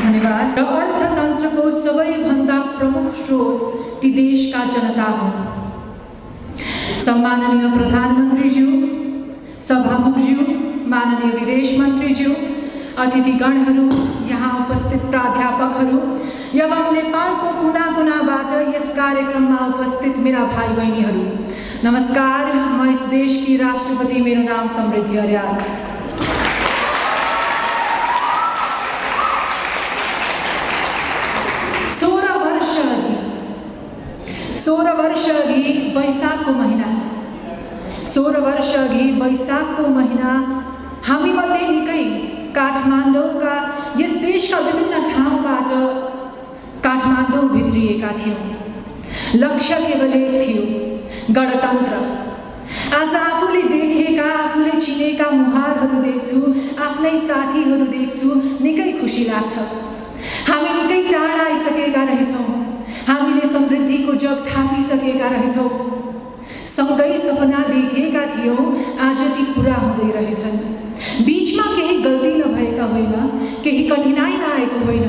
धन्यवाद। र अर्थतन्त्रको सबैभन्दा प्रमुख स्रोत ती देशका जनता हुन् सम्माननीय प्रधानमन्त्रीज्यू, सभामुखज्यू, माननीय विदेश मन्त्रीज्यू अतिथिगणहरू, यहाँ उपस्थित प्राध्यापकहरू, एवं नेपालको कुना कुनाबाट यस कार्यक्रममा उपस्थित मेरा भाइ बहिनीहरू नमस्कार, म यस देशकी राष्ट्रपति, मेरो नाम समृद्धि अर्याल। सोह्र वर्ष अघि वैशाखको महिना सोह्र वर्ष अघि वैशाखको महिना हामीमध्ये निकै काठमाडौँका यस देशका विभिन्न ठाउँबाट काठमाडौँ भित्रिएका थियौँ लक्ष्य केवल एक थियो गणतन्त्र आज आफूले देखेका आफूले चिनेका मुहारहरू देख्छु आफ्नै साथीहरू देख्छु निकै खुसी लाग्छ हामी निकै टाढा आइसकेका रहेछौँ हामीले समृद्धिको जग थापिसकेका रहेछौँ। सँगै सपना देखेका थियौँ आज ती पुरा हुँदै रहेछन्। बिचमा केही गल्ती नभएका होइन केही कठिनाइ नआएको होइन।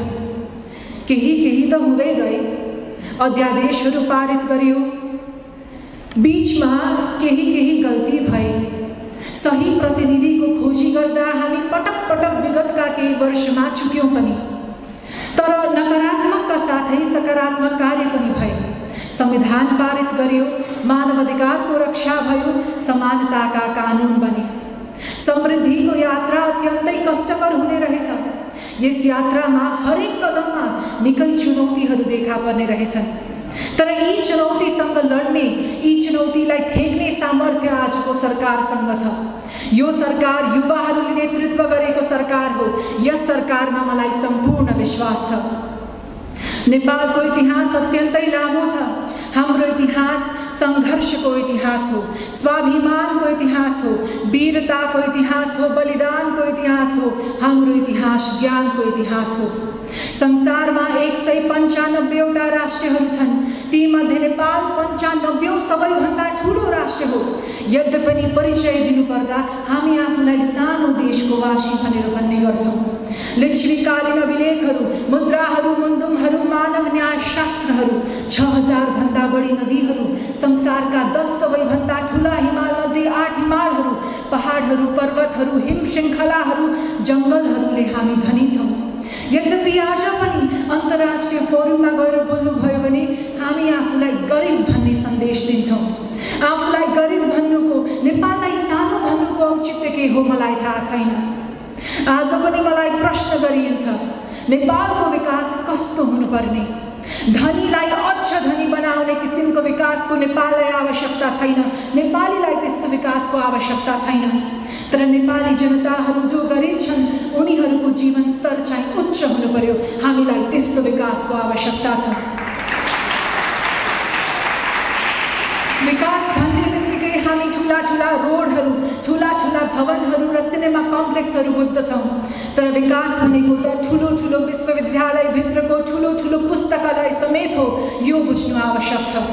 केही केही त हुँदै गए अध्यादेशहरू पारित गरियो। बिचमा केही केही गल्ती भए। सही प्रतिनिधिको खोजी गर्दा हामी पटक पटक विगतका केही वर्षमा चुक्यौँ पनि। तर नकारात्मक का साथ ही सकारात्मक कार्य पनि संविधान पारित गरियो मानवाधिकारको रक्षा भयो, समानताका कानुन बने। समृद्धिको यात्रा अत्यन्तै कष्टकर यात्रा में हर एक कदम में निकै चुनौती देखा पर्ने रहेछन्। तर यी चुनौतीसँग लड्ने यी चुनौतीलाई थेक्ने सामर्थ्य आजको सरकारसँग छ। यो सरकार युवाहरूले नेतृत्व गरेको सरकार हो। यस सरकारमा मलाई सम्पूर्ण विश्वास छ। नेपालको इतिहास अत्यन्तै लामो छ। हाम्रो इतिहास सङ्घर्षको इतिहास हो स्वाभिमानको इतिहास हो वीरताको इतिहास हो बलिदानको इतिहास हो हाम्रो इतिहास ज्ञानको इतिहास हो। संसारमा एक सय पन्चानब्बेवटा राष्ट्रहरू छन् तीमध्ये नेपाल पन्चानब्बे सबैभन्दा ठुलो राष्ट्र हो। यद्यपि परिचय दिनुपर्दा हामी आफूलाई सानो देशको वासी भनेर भन्ने गर्छौँ। लिच्छवीकालीन अभिलेखहरू मुद्राहरू मुन्दुमहरू न्याय शास्त्रहरू छ हजारभन्दा बढी नदीहरू संसारका दस सबैभन्दा ठुला हिमालमध्ये आठ हिमालहरू पहाडहरू पर्वतहरू हिम श्रृङ्खलाहरू जङ्गलहरूले हामी धनी छौँ। यद्यपि आज पनि अन्तर्राष्ट्रिय फोरममा गएर बोल्नुभयो भने हामी आफूलाई गरिब भन्ने सन्देश दिन्छौँ। आफूलाई गरिब भन्नुको नेपाललाई सानो भन्नुको औचित्य के हो मलाई थाहा छैन। आज पनि मलाई प्रश्न गरिन्छ नेपालको विकास कस्तो हुनुपर्ने? धनीलाई अझ धनी बनाउने किसिमको विकासको नेपाललाई आवश्यकता छैन। नेपालीलाई त्यस्तो विकासको आवश्यकता छैन। तर नेपाली जनताहरू जो गरिब छन् उनीहरूको जीवन स्तर चाहिँ उच्च हुनु पर्यो हामीलाई त्यस्तो विकासको आवश्यकता छ। विकास ठुला रोडहरू ठुला ठुला भवनहरू र सिनेमा कम्प्लेक्सहरू बुझ्दछौँ तर विकास भनेको त ठुलो ठुलो विश्वविद्यालयभित्रको ठुलो ठुलो पुस्तकालय समेत हो यो बुझ्नु आवश्यक छ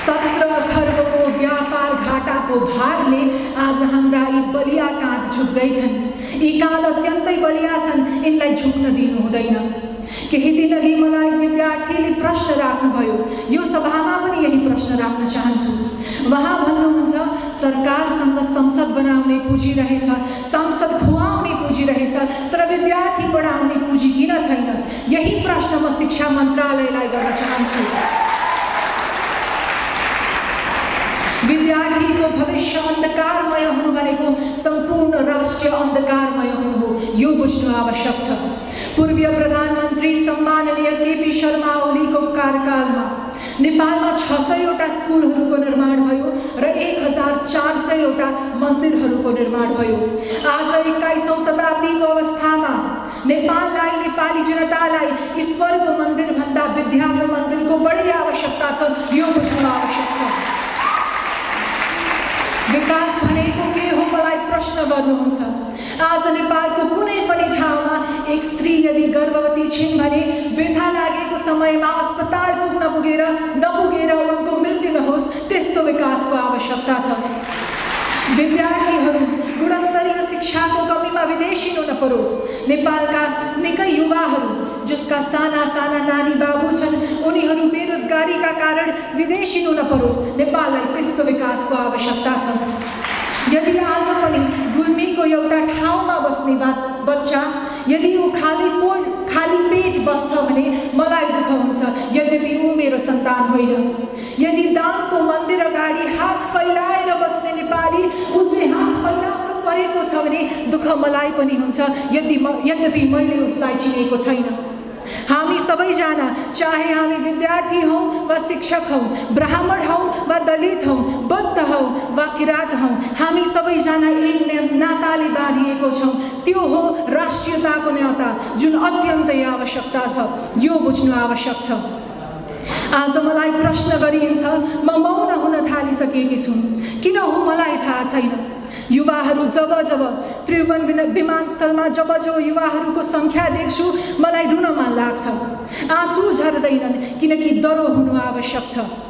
सत्र खर्बको व्यापार घाटाको भारले आज हाम्रा यी बलिया काँध झुक्दैछन् यी काँध अत्यन्तै बलिया छन् यिनलाई झुक्न दिनु हुँदैन। केही दिन अघि मलाई विद्यार्थीले प्रश्न राख्नुभयो यो सभामा पनि यही प्रश्न राख्न चाहन्छु। उहाँ भन्नुहुन्छ सरकारसँग संसद बनाउने पुँजी रहेछ संसद खुवाउने पुँजी रहेछ तर विद्यार्थी पढाउने पुँजी किन छैन? यही प्रश्न म शिक्षा मन्त्रालयलाई गर्न चाहन्छु। विद्यार्थीको भविष्य अन्धकारमय हुनु भनेको सम्पूर्ण हुनु हो, यो बुझ्नु आवश्यक पूर्वीय प्रधानमन्त्री सम्माननीय केपी शर्मा ओलीको कार्यकालमा नेपालमा छ सयवटा स्कुलहरूको निर्माण र एक हज़ार चार सयवटा मन्दिरहरूको निर्माण भयो। आज एक्काइसौँ शताब्दीको अवस्थामा नेपाललाई नेपाली जनतालाई ईश्वरको मन्दिरभन्दा विद्याको मन्दिरको बढी प्रश्न गर्नुहुन्छ आज नेपालको कुनै पनि ठाउँमा एक स्त्री यदि गर्भवती छिन् भने व्यथा लागेको समयमा अस्पताल पुग्न पुगेर नपुगेर उनको मृत्यु नहोस् त्यस्तो विकासको आवश्यकता छ। विद्यार्थीहरू गुणस्तरीय शिक्षाको कमीमा विदेशिनु नपरोस् नेपालका निकै युवाहरू जसका साना साना नानी बाबु छन् उनीहरू बेरोजगारीका कारण विदेशिनु नपरोस् नेपाललाई त्यस्तो विकासको आवश्यकता छ। यदि आज पनि गुल्मीको एउटा ठाउँमा बस्ने बा बच्चा यदि ऊ खाली पोट खाली पेट बस्छ भने मलाई दुःख हुन्छ। यद्यपि ऊ मेरो सन्तान होइन। यदि दामको मन्दिर अगाडि हात फैलाएर बस्ने नेपाली उसले हात फैलाउनु परेको छ भने दुःख मलाई पनि हुन्छ। यदि म यद्यपि मैले उसलाई चिनेको छैन। हामी सबैजना चाहे हामी विद्यार्थी हौँ वा शिक्षक हौँ ब्राह्मण हौँ वा दलित हौँ बौद्ध हौँ वा किराँत हौँ हामी सबैजना एक नाताले बाँधिएको छौँ। त्यो हो राष्ट्रियताको न्यौता जुन अत्यन्तै आवश्यकता छ। यो बुझ्नु आवश्यक छ। आज मलाई प्रश्न गरिन्छ म मौन हुन थालिसकेकी छु। किन हो मलाई थाहा छैन? युवाहरू जब जब त्रिभुवन विमानस्थलमा जब जब युवाहरूको सङ्ख्या देख्छु मलाई रुन मन लाग्छ। आँसु झर्दैनन् किनकि दरो हुनु आवश्यक छ।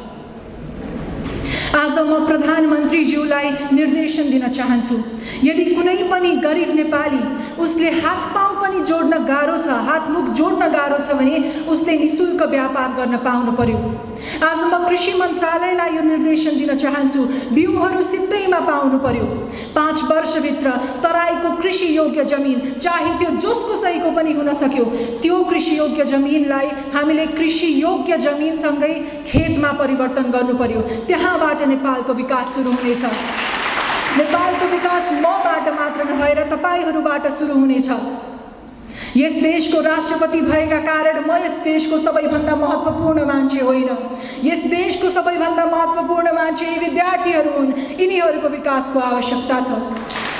आज म प्रधानमन्त्रीज्यूलाई निर्देशन दिन चाहन्छु। यदि कुनै पनि गरिब नेपाली उसले हात पाउ पनि जोड्न गाह्रो छ हातमुख जोड्न गाह्रो छ भने उसले नि शुल्क व्यापार गर्न पाउनु पर्यो। आज म कृषि मन्त्रालयलाई यो निर्देशन दिन चाहन्छु बिउहरू सित्तैमा पाउनु पर्यो। पाँच वर्षभित्र तराईको कृषि योग्य जमिन चाहे त्यो जसको सहीको पनि हुन सक्यो त्यो कृषि योग्य जमिनलाई हामीले कृषि योग्य जमिनसँगै खेतमा परिवर्तन गर्नु पर्यो। त्यहाँबाट नेपालको विकास सुरु हुनेछ। नेपालको विकास मबाट मात्र नभएर तपाईँहरूबाट सुरु हुनेछ। यस देशको राष्ट्रपति भएका कारण म यस देशको सबैभन्दा महत्त्वपूर्ण मान्छे होइन। यस देशको सबैभन्दा महत्त्वपूर्ण मान्छे यी विद्यार्थीहरू हुन्। यिनीहरूको विकासको आवश्यकता छ।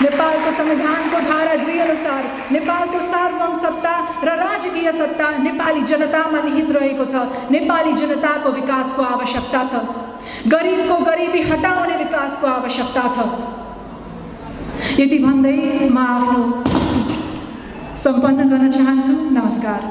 नेपालको संविधानको धारा दुई अनुसार नेपालको सार्वभौम सत्ता र राजकीय सत्ता नेपाली जनतामा निहित रहेको छ। नेपाली जनताको विकासको आवश्यकता छ। गरिबको गरिबी हटाउने विकासको आवश्यकता छ। यति भन्दै म आफ्नो सम्पन्न गर्न चाहन्छु। नमस्कार।